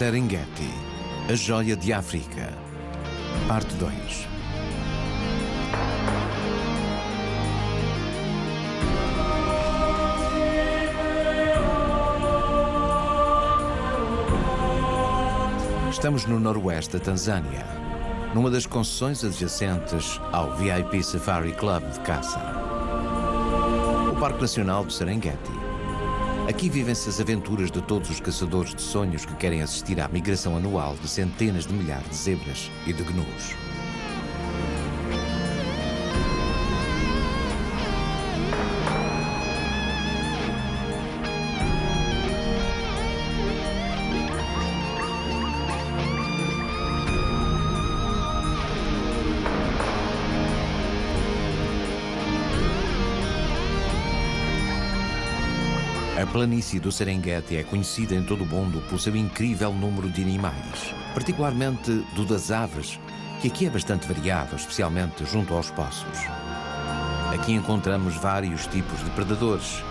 Serengeti, a joia de África. Parte 2. Estamos no noroeste da Tanzânia, numa das concessões adjacentes ao VIP Safari Club de caça. O Parque Nacional do Serengeti. Aqui vivem-se as aventuras de todos os caçadores de sonhos que querem assistir à migração anual de centenas de milhares de zebras e de gnus. A planície do Serengeti é conhecida em todo o mundo por seu incrível número de animais, particularmente do das aves, que aqui é bastante variado, especialmente junto aos poços. Aqui encontramos vários tipos de predadores,